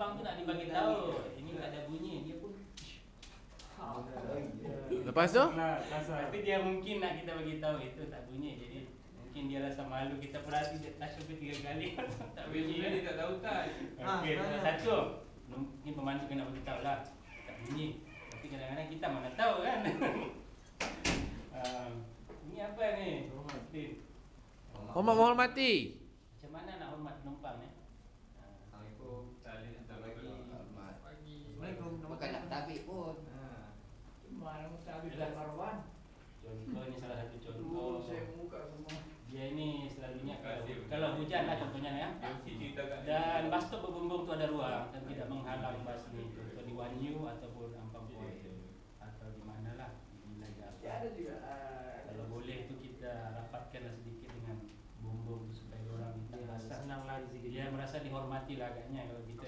penumpang tu nak dibagi tahu. Ini tak ada bunyi, dia pun Lepas tu? Tapi dia mungkin nak kita bagi tahu itu tak bunyi. Jadi mungkin dia rasa malu kita perhati dia touch sampai tiga kali tak bunyi. dia tak tahu touch. Okey, Ah, satu. Mungkin pemandu kena bagi tahu lah. Tak bunyi. Tapi kadang-kadang kita mana tahu kan. Ah, ini apa ni? Din, Hormat menghormati. Macam mana nak hormat penumpang ni? Ah, Assalamualaikum. Tak boleh tak bagi. Assalamualaikum. Bukan nak tabik pun. Mana mau tabik dan marwan? Contoh ni salah satu Dulu contoh. saya muka semua. Dia ini selalunya kalau, kalau hujan lah contohnya ya. Cerita kat Dan bas stop berbumbung tu ada ruang dan tidak menghalang bas ni. Contoh di Wanyu ataupun Ampang Point atau di mana lah di Wilayah Ya ada juga. ah, Kalau boleh tu kita rapatkanlah sedikit dengan bumbung tu supaya orang dia rasa senang lah di sini. Dia merasa dihormati lah agaknya kalau kita.